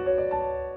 Música